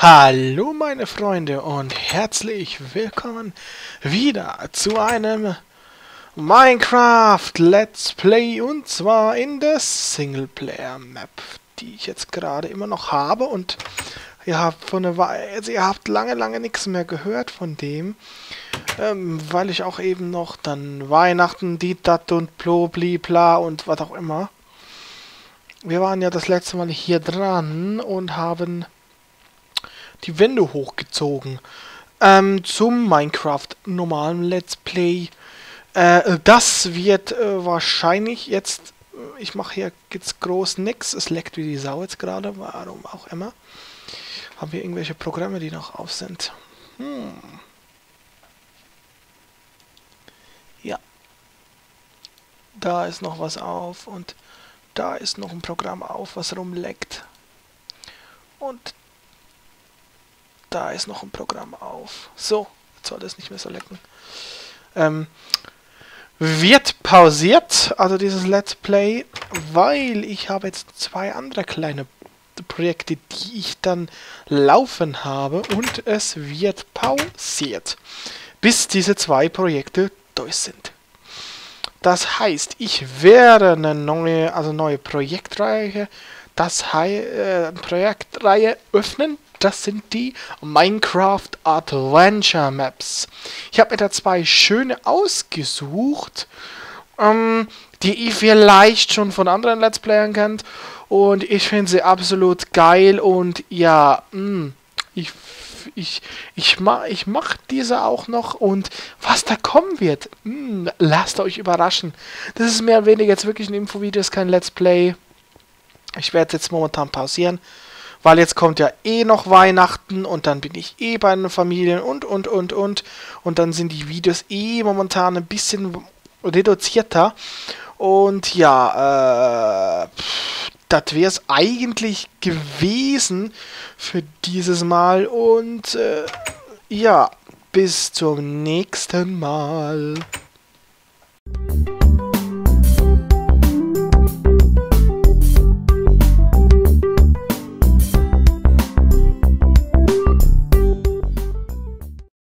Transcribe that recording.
Hallo meine Freunde und herzlich willkommen wieder zu einem Minecraft Let's Play und zwar in der Singleplayer Map, die ich jetzt gerade immer noch habe und ihr habt von eine Weile, also ihr habt lange, lange nichts mehr gehört von dem, ähm, weil ich auch eben noch dann Weihnachten, die, dat und blo, bli, bla und was auch immer. Wir waren ja das letzte Mal hier dran und haben die Wände hochgezogen. Ähm, zum Minecraft normalen Let's Play. Äh, das wird äh, wahrscheinlich jetzt. Äh, ich mache hier jetzt groß nix. Es leckt wie die Sau jetzt gerade, warum auch immer. Haben wir irgendwelche Programme, die noch auf sind? Hm. Ja. Da ist noch was auf und da ist noch ein Programm auf, was rumleckt. Und da ist noch ein Programm auf. So, jetzt soll das nicht mehr so lecken. Ähm, wird pausiert, also dieses Let's Play, weil ich habe jetzt zwei andere kleine Projekte, die ich dann laufen habe und es wird pausiert, bis diese zwei Projekte durch sind. Das heißt, ich werde eine neue, also neue Projektreihe, das äh, Projektreihe öffnen, das sind die Minecraft Adventure Maps. Ich habe mir da zwei schöne ausgesucht, ähm, die ihr vielleicht schon von anderen Let's Playern kennt. Und ich finde sie absolut geil und ja, mh, mm, ich ich, ich, ma, ich mache diese auch noch und was da kommen wird, mh, mm, lasst euch überraschen. Das ist mehr oder weniger jetzt wirklich ein Infovideo, ist kein Let's Play. Ich werde jetzt momentan pausieren weil jetzt kommt ja eh noch Weihnachten und dann bin ich eh bei den Familien und, und, und, und. Und dann sind die Videos eh momentan ein bisschen reduzierter. Und ja, äh, das wäre es eigentlich gewesen für dieses Mal. Und äh, ja, bis zum nächsten Mal.